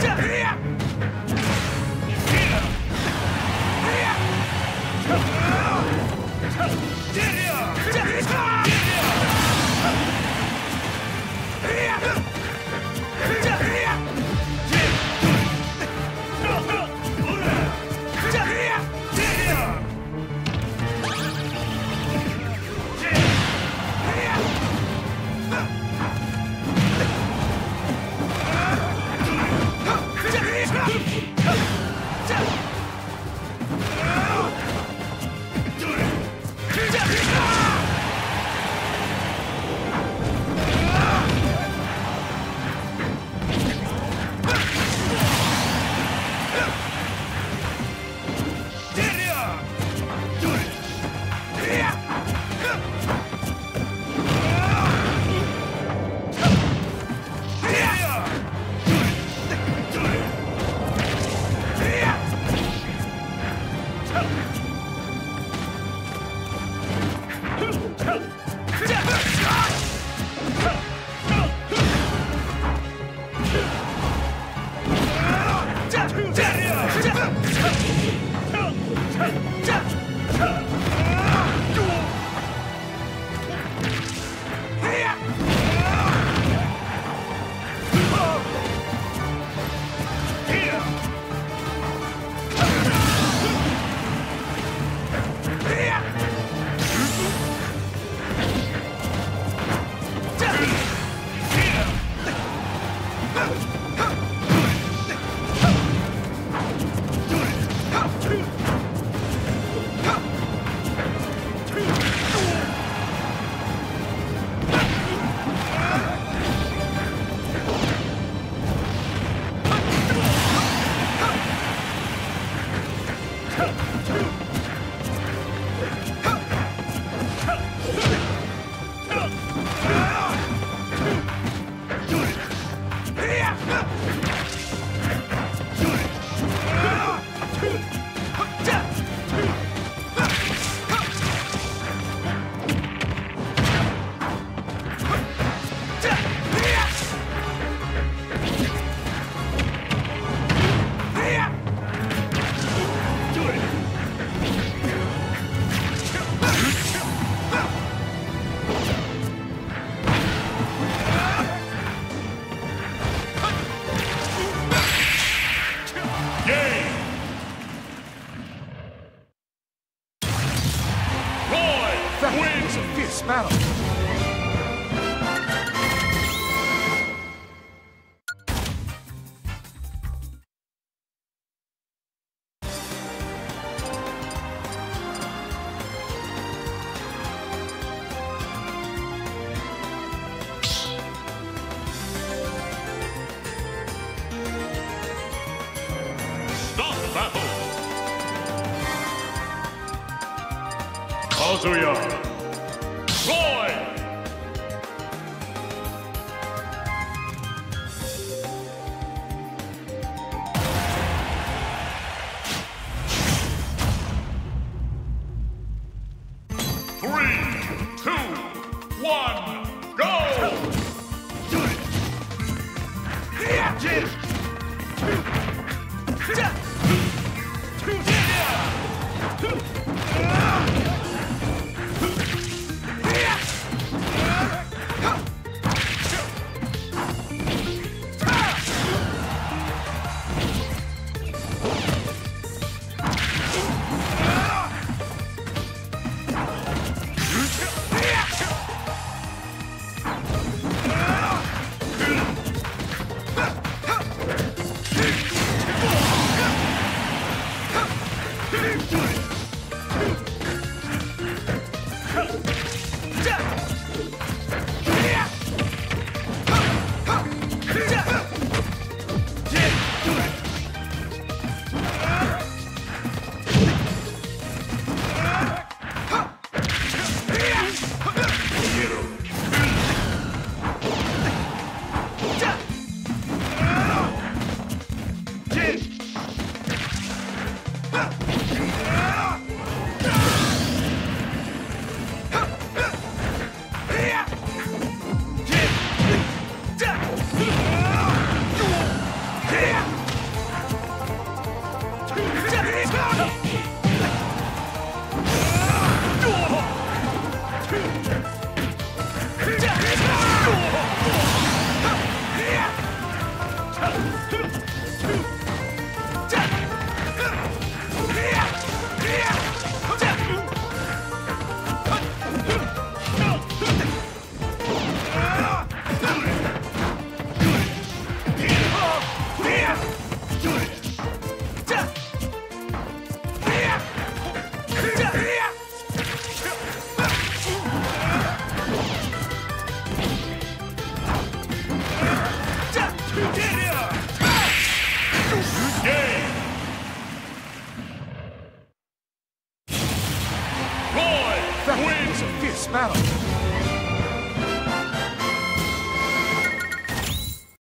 Gotcha! 站站站站 fierce battle. Kazuya. Huh! this battle.